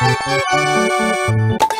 Música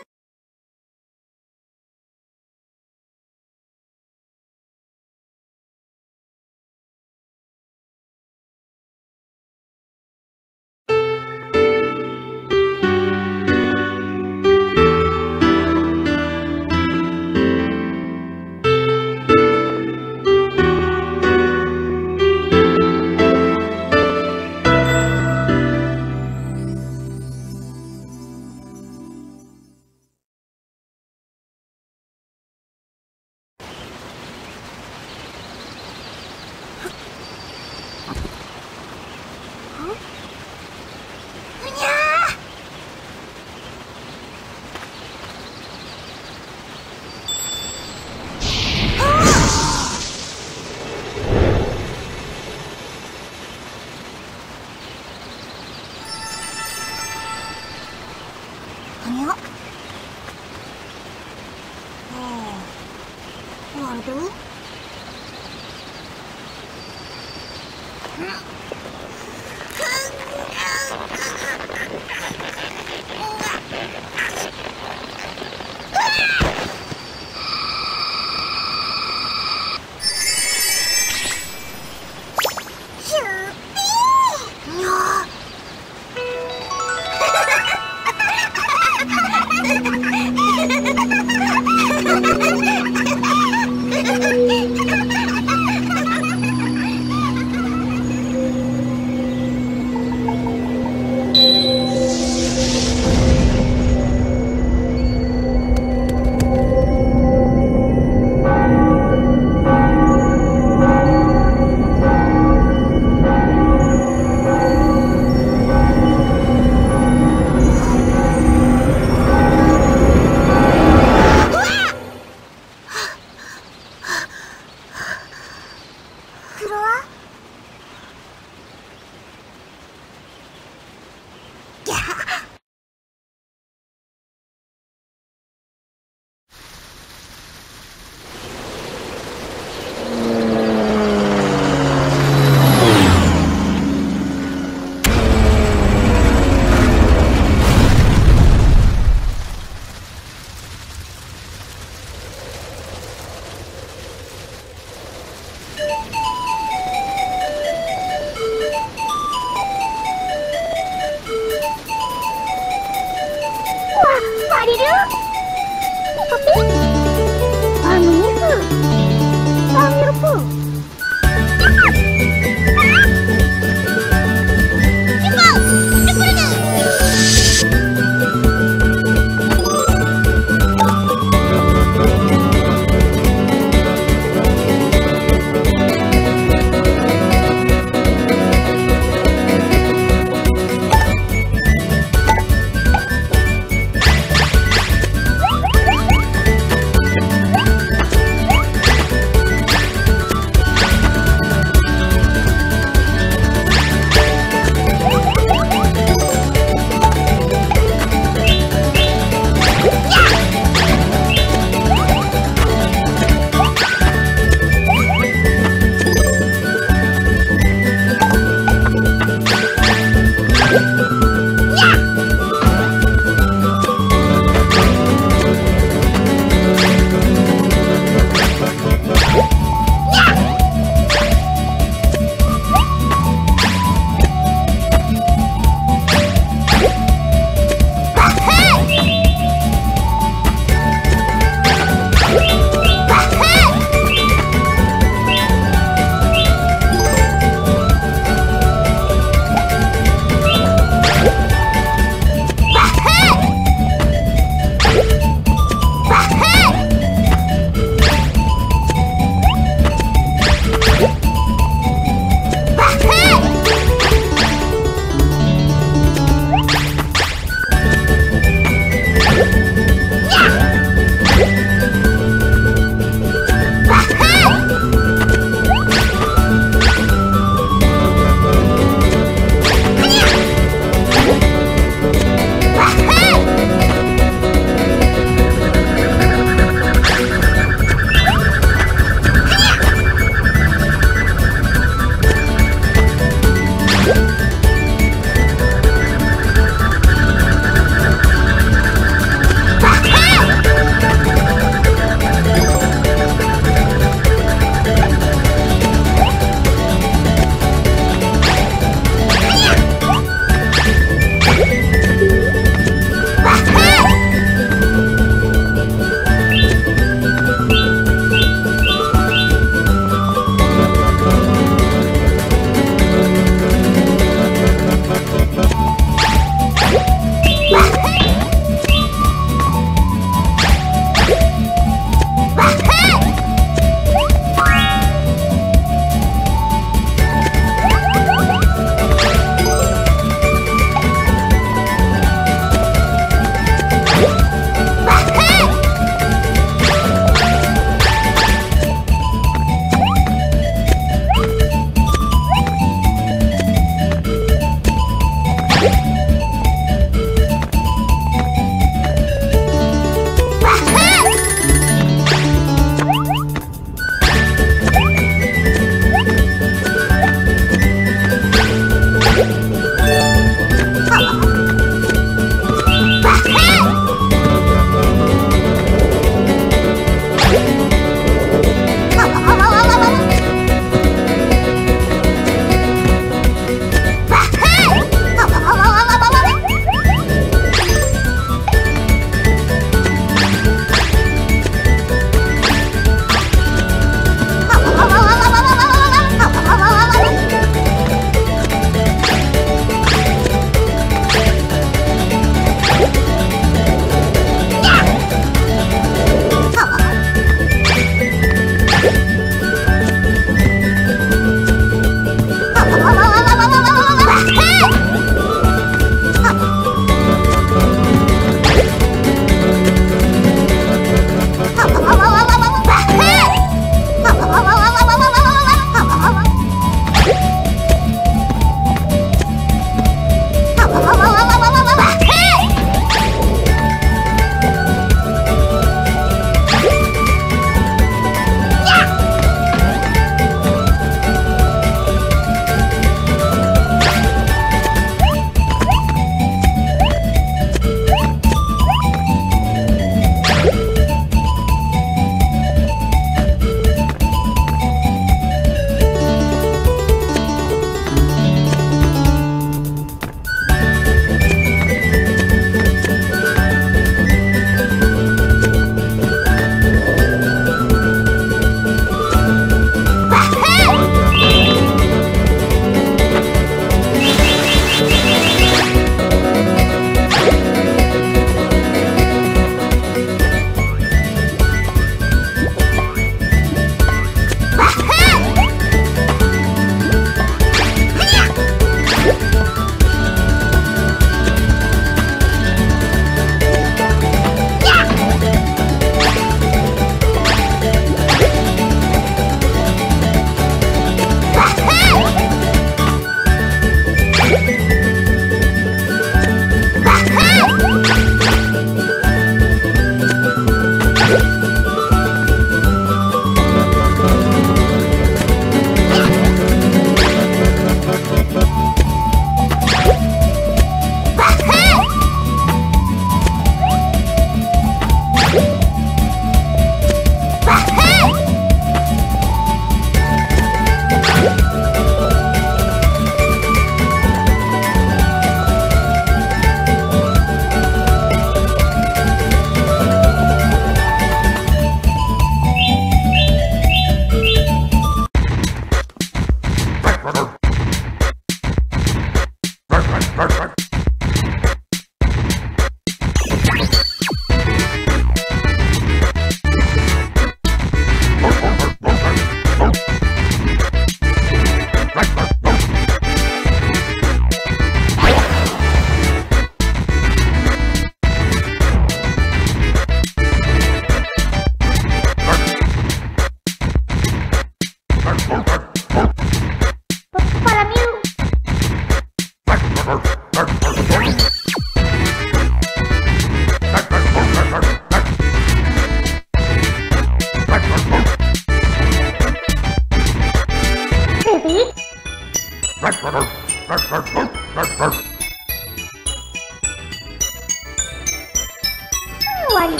Bark, bark, bark, bark, bark.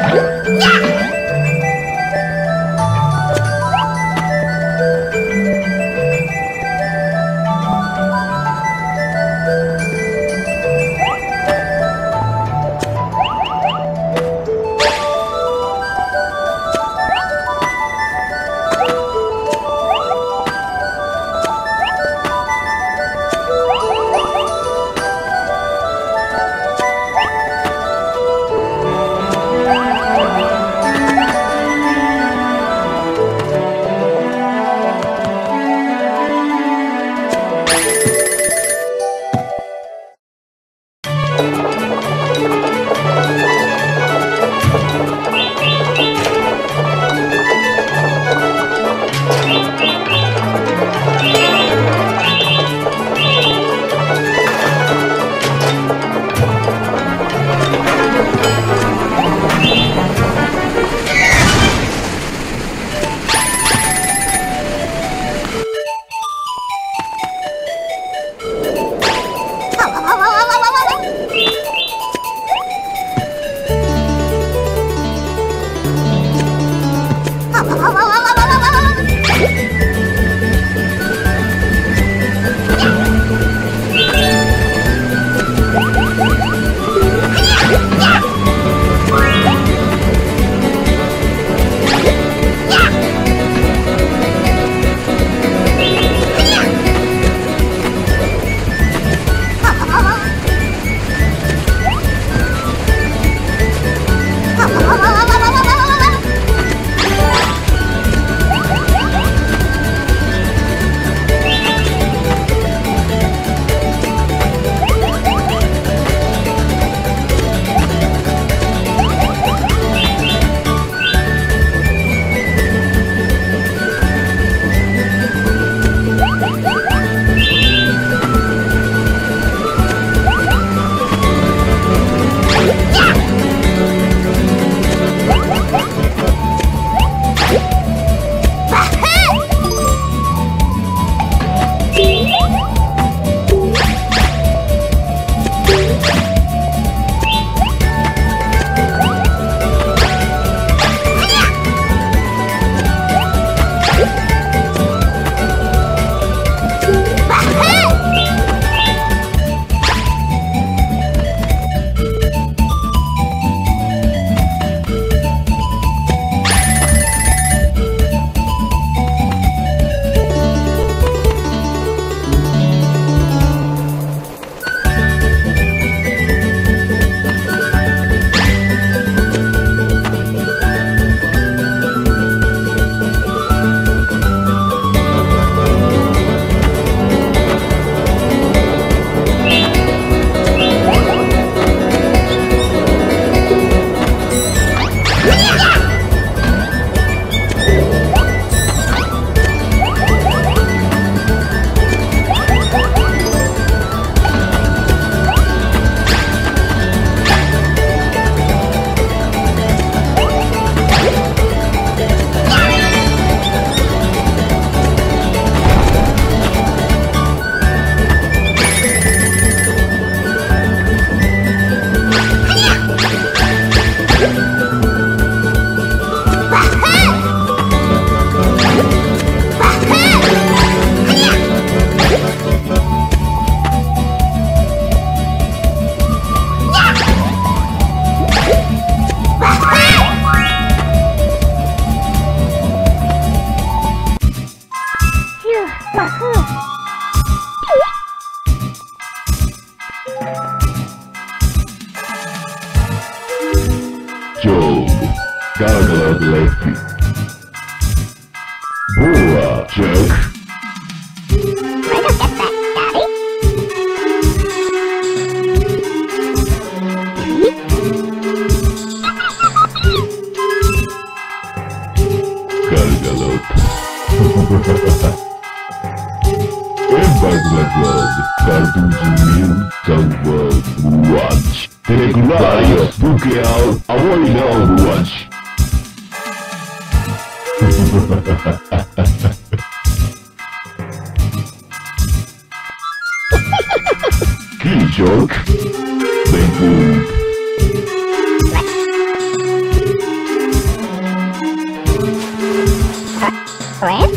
Yeah! Sorry, no Overwatch. Good joke. Thank you. What?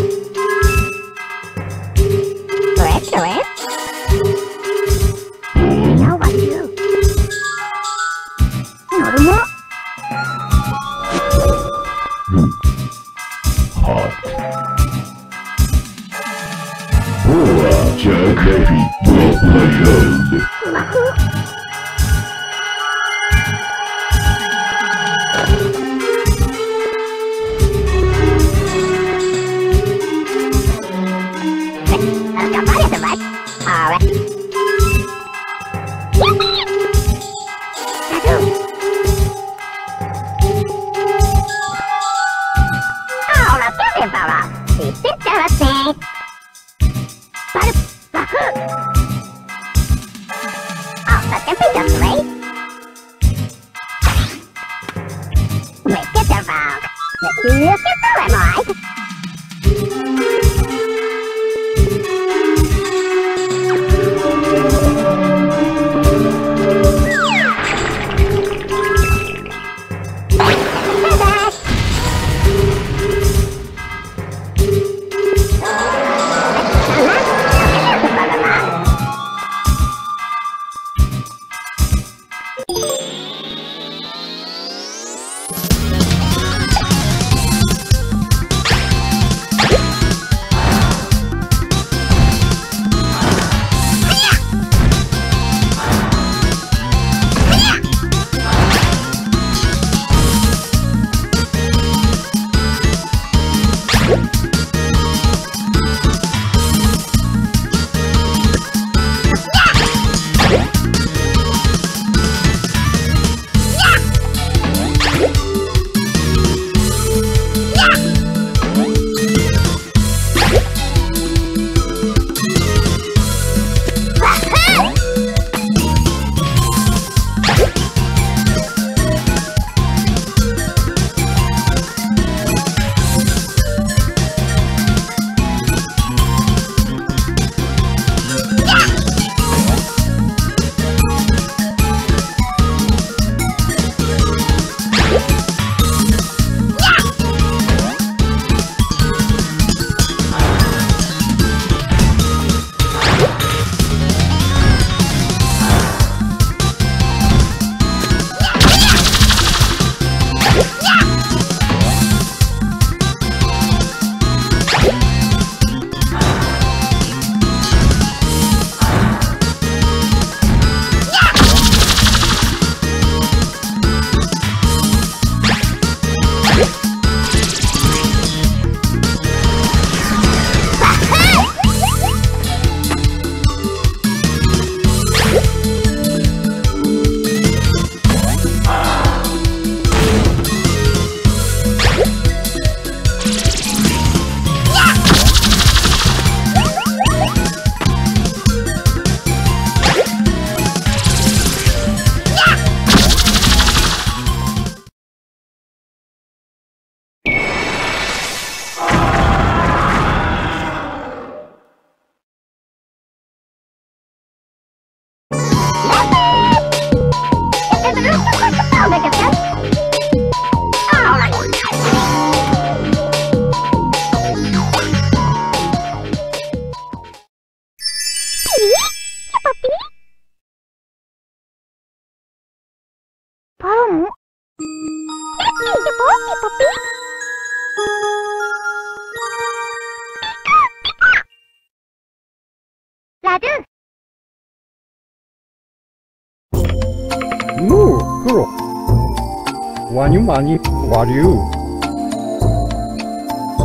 와뉴 많이 와류.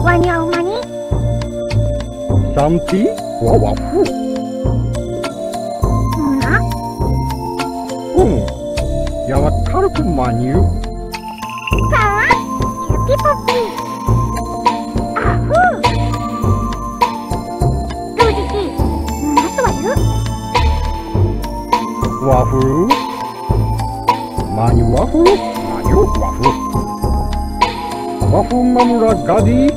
와니아 오마니. 쌈띠 와와후. 뭐나? 응. 야가 카르프 마뉴. 파. 해피 puppy. 아후. 로지지. 뭐나 와요? 와후. 마뉴 와후. 마뉴 와후. 와후 마누라 가디. 와무 가르바미유. 루브르무 베고 wafu wafu mamura gadi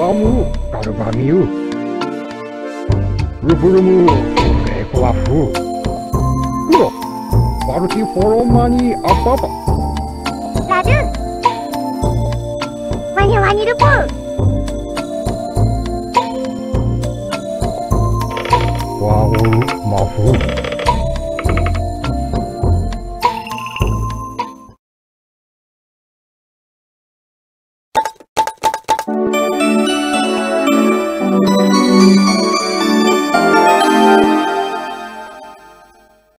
wamu karubamiu ruburumu beku wafu kuro baruti foromani apapa